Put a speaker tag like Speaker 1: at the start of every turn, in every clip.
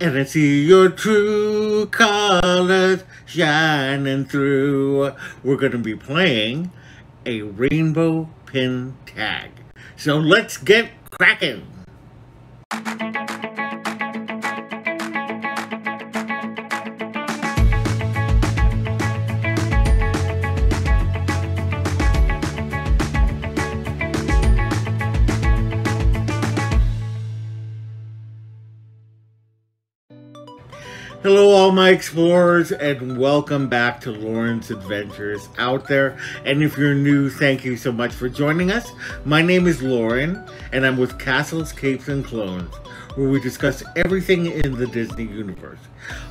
Speaker 1: And I see your true colors shining through. We're going to be playing a rainbow pin tag. So let's get cracking. Hello, all my explorers, and welcome back to Loren's Adventures out there. And if you're new, thank you so much for joining us. My name is Lauren, and I'm with Castles, Capes, and Clones, where we discuss everything in the Disney universe.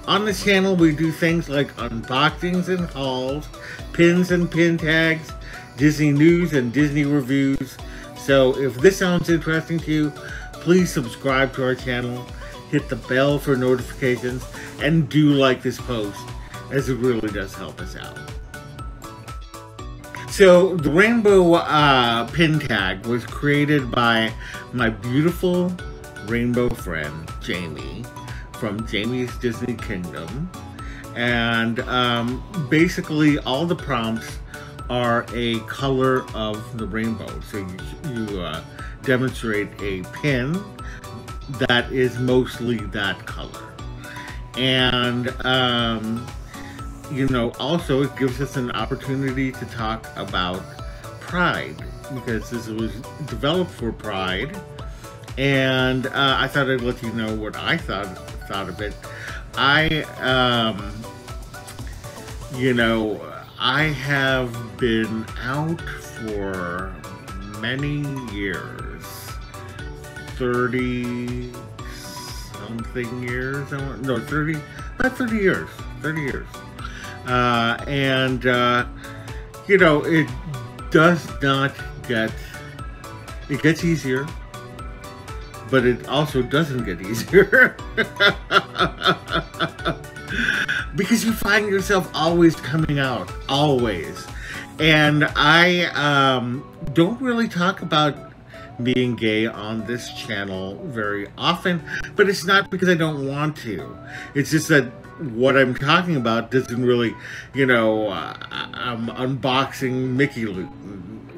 Speaker 1: On this channel, we do things like unboxings and hauls, pins and pin tags, Disney news and Disney reviews. So if this sounds interesting to you, please subscribe to our channel hit the bell for notifications, and do like this post, as it really does help us out. So, the rainbow uh, pin tag was created by my beautiful rainbow friend, Jamie, from Jamie's Dizney Kingdom. And um, basically, all the prompts are a color of the rainbow. So, you, you uh, demonstrate a pin that is mostly that color. And, um, you know, also it gives us an opportunity to talk about pride because this was developed for pride. And uh, I thought I'd let you know what I thought thought of it. I, um, you know, I have been out for many years 30 something years. No, 30, about 30 years. 30 years. Uh, and, uh, you know, it does not get, it gets easier, but it also doesn't get easier. because you find yourself always coming out, always. And I um, don't really talk about being gay on this channel very often, but it's not because I don't want to. It's just that what I'm talking about doesn't really, you know, uh, I'm unboxing Mickey Loot.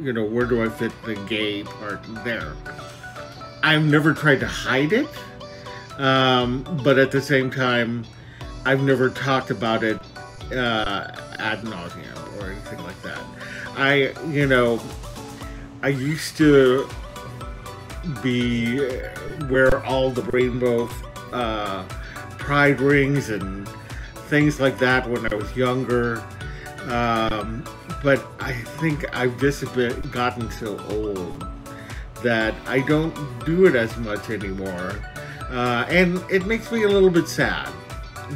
Speaker 1: You know, where do I fit the gay part there? I've never tried to hide it, um, but at the same time, I've never talked about it uh, ad nauseum or anything like that. I, you know, I used to be where all the rainbow uh, pride rings and things like that when I was younger. Um, but I think I've just been, gotten so old that I don't do it as much anymore. Uh, and it makes me a little bit sad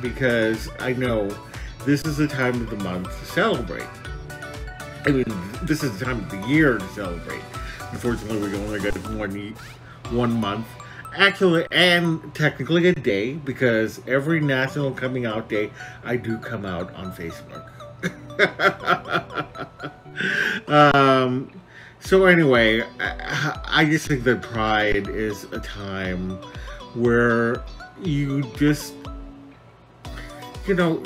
Speaker 1: because I know this is the time of the month to celebrate. I mean, this is the time of the year to celebrate. Unfortunately, we only get one one month. Actually, and technically a day because every National Coming Out Day, I do come out on Facebook. um, so anyway, I, I just think that Pride is a time where you just, you know,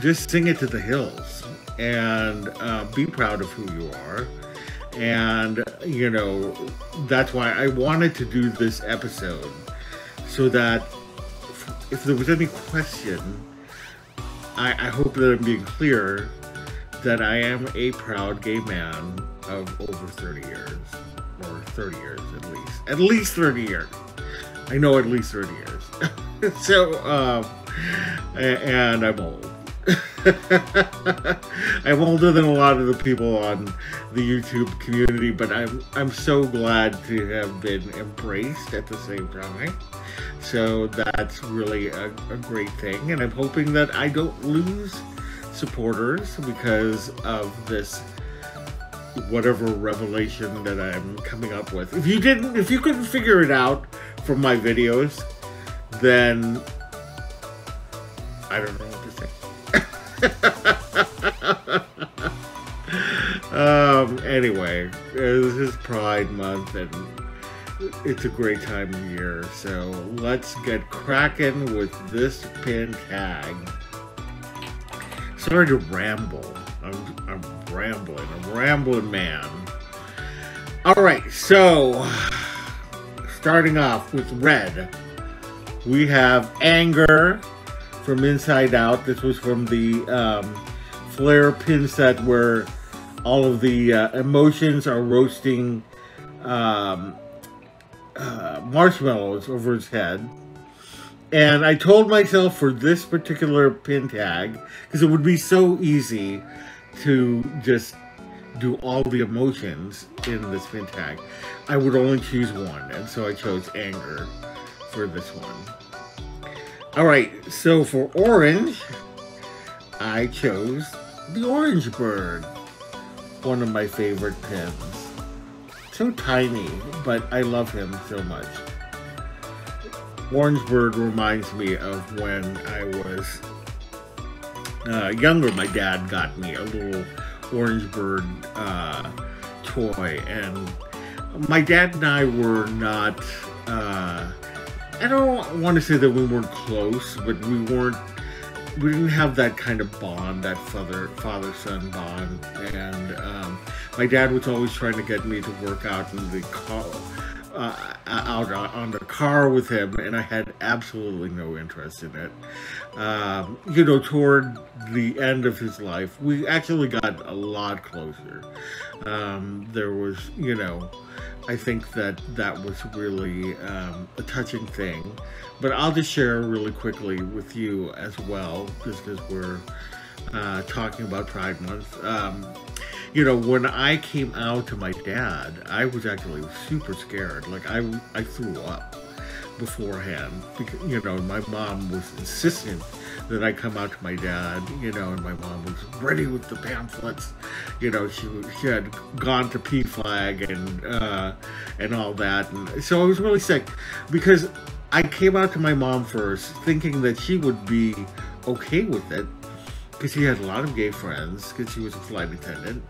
Speaker 1: just sing it to the hills and uh, be proud of who you are and, you know, that's why I wanted to do this episode so that if there was any question, I, I hope that I'm being clear that I am a proud gay man of over 30 years, or 30 years at least. At least 30 years. I know at least 30 years. so, um, and I'm old. I'm older than a lot of the people on the YouTube community, but I'm I'm so glad to have been embraced at the same time. So that's really a, a great thing, and I'm hoping that I don't lose supporters because of this whatever revelation that I'm coming up with. If you didn't, if you couldn't figure it out from my videos, then I don't know anyway, this is Pride Month, and it's a great time of year. So let's get cracking with this pin tag. Sorry to ramble. I'm, I'm rambling. I'm rambling man. All right, so starting off with red, we have anger from Inside Out. This was from the um, Flair pin set where all of the uh, emotions are roasting um, uh, marshmallows over his head. And I told myself for this particular pin tag, because it would be so easy to just do all the emotions in this pin tag, I would only choose one. And so I chose anger for this one. All right, so for orange, I chose the orange bird, one of my favorite pins. Too tiny, but I love him so much. Bird reminds me of when I was uh, younger. My dad got me a little orange bird uh, toy, and my dad and I were not. Uh, I don't want to say that we weren't close, but we weren't. We didn't have that kind of bond, that father father son bond, my dad was always trying to get me to work out in the car, uh, out on the car with him, and I had absolutely no interest in it. Um, you know, toward the end of his life, we actually got a lot closer. Um, there was, you know, I think that that was really um, a touching thing. But I'll just share really quickly with you as well, just as we're uh, talking about Pride Month. Um, you know, when I came out to my dad, I was actually super scared. Like I, I threw up beforehand because you know my mom was insistent that I come out to my dad. You know, and my mom was ready with the pamphlets. You know, she she had gone to PFLAG and uh, and all that, and so I was really sick because I came out to my mom first, thinking that she would be okay with it because she had a lot of gay friends because she was a flight attendant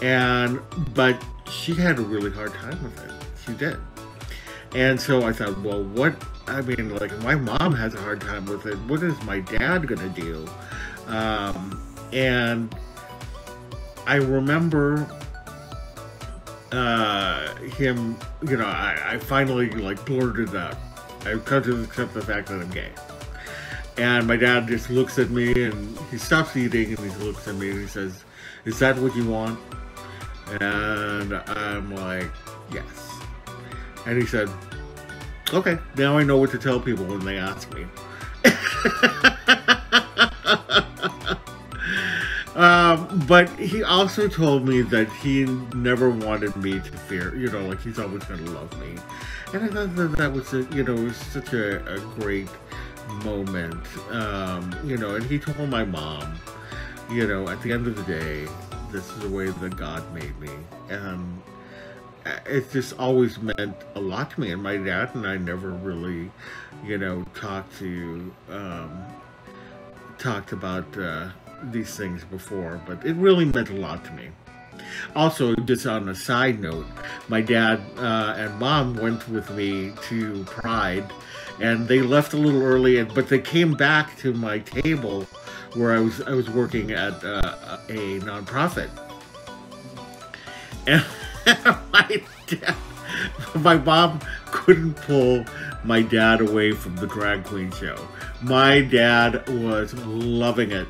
Speaker 1: and but she had a really hard time with it. She did. And so i thought well what i mean like my mom has a hard time with it. What is my dad gonna do? Um, and i remember uh, him you know I, I finally like blurted out. I've come to accept the fact that i'm gay and my dad just looks at me and he stops eating and he looks at me and he says, Is that what you want? And I'm like, Yes. And he said, Okay, now I know what to tell people when they ask me. um, but he also told me that he never wanted me to fear, you know, like he's always going to love me. And I thought that that was, a, you know, was such a, a great moment. Um, you know, and he told my mom, you know, at the end of the day, this is the way that God made me. And it just always meant a lot to me. And my dad and I never really, you know, talked to, um, talked about uh, these things before, but it really meant a lot to me. Also, just on a side note, my dad uh, and mom went with me to Pride and they left a little early, but they came back to my table where I was I was working at uh, a nonprofit, and my dad, my mom couldn't pull my dad away from the drag queen show. My dad was loving it.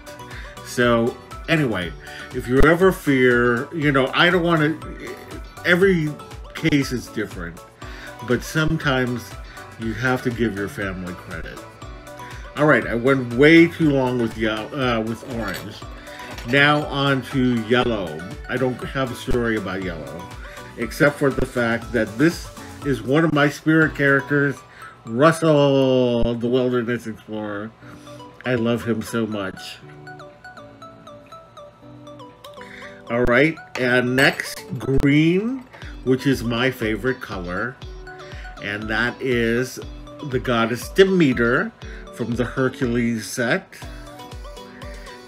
Speaker 1: So anyway, if you ever fear, you know, I don't want to. Every case is different, but sometimes you have to give your family credit. All right, I went way too long with yellow, uh, with orange. Now on to yellow. I don't have a story about yellow, except for the fact that this is one of my spirit characters, Russell, the Wilderness Explorer. I love him so much. All right, and next, green, which is my favorite color and that is the goddess Demeter from the Hercules set.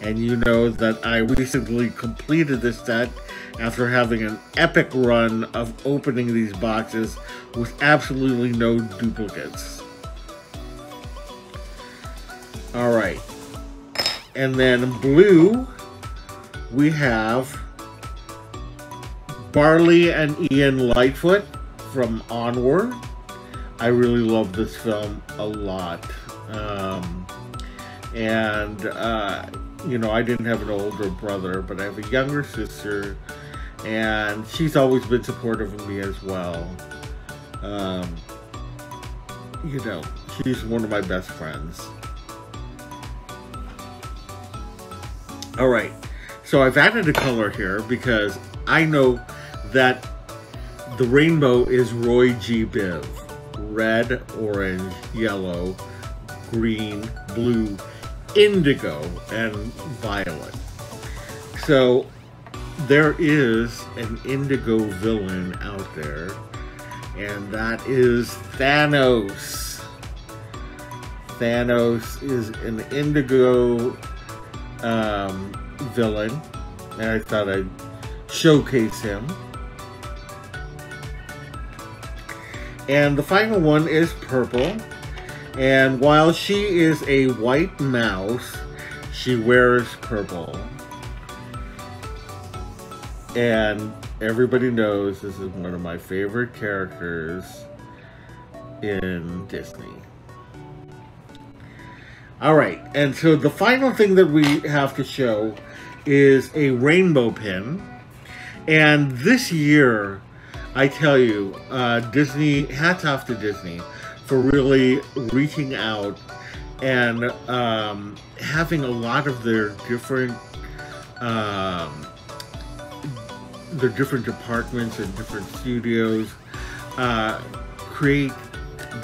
Speaker 1: And you know that I recently completed this set after having an epic run of opening these boxes with absolutely no duplicates. Alright. And then blue, we have Barley and Ian Lightfoot from Onward. I really love this film a lot. Um, and, uh, you know, I didn't have an older brother, but I have a younger sister, and she's always been supportive of me as well. Um, you know, she's one of my best friends. All right, so I've added a color here because I know that the rainbow is Roy G. Biv. Red, orange, yellow, green, blue, indigo, and violet. So there is an indigo villain out there, and that is Thanos. Thanos is an indigo um, villain, and I thought I'd showcase him. And the final one is purple. And while she is a white mouse, she wears purple. And everybody knows this is one of my favorite characters in Disney. All right, and so the final thing that we have to show is a rainbow pin. And this year, I tell you, uh, Disney, hats off to Disney for really reaching out and um, having a lot of their different um, their different departments and different studios uh, create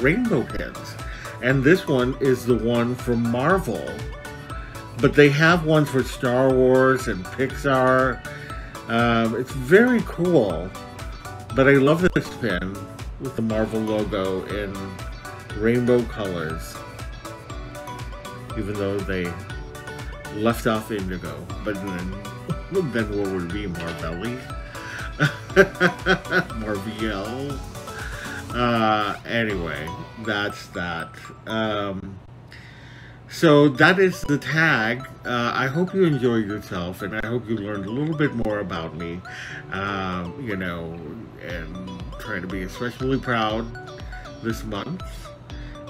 Speaker 1: rainbow pins. And this one is the one from Marvel. But they have ones for Star Wars and Pixar. Um, it's very cool. But I love this pin with the Marvel logo in rainbow colors. Even though they left off indigo. But then, then what would it be? Marvelli? Marvel. Uh, anyway, that's that. Um, so that is the tag. Uh, I hope you enjoyed yourself, and I hope you learned a little bit more about me. Um, you know, and trying to be especially proud this month.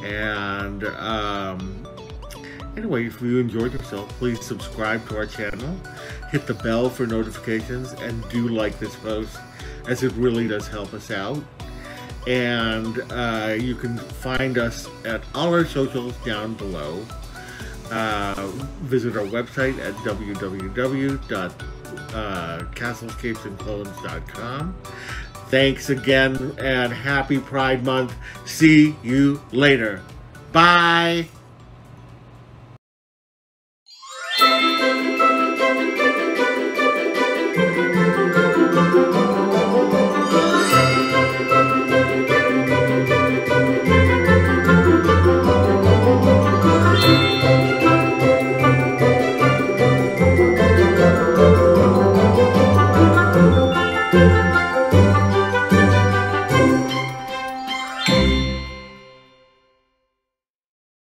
Speaker 1: And um, anyway, if you enjoyed yourself, please subscribe to our channel, hit the bell for notifications, and do like this post, as it really does help us out and uh, you can find us at all our socials down below. Uh, visit our website at www.castlescapesandclones.com. Thanks again and happy Pride Month. See you later. Bye.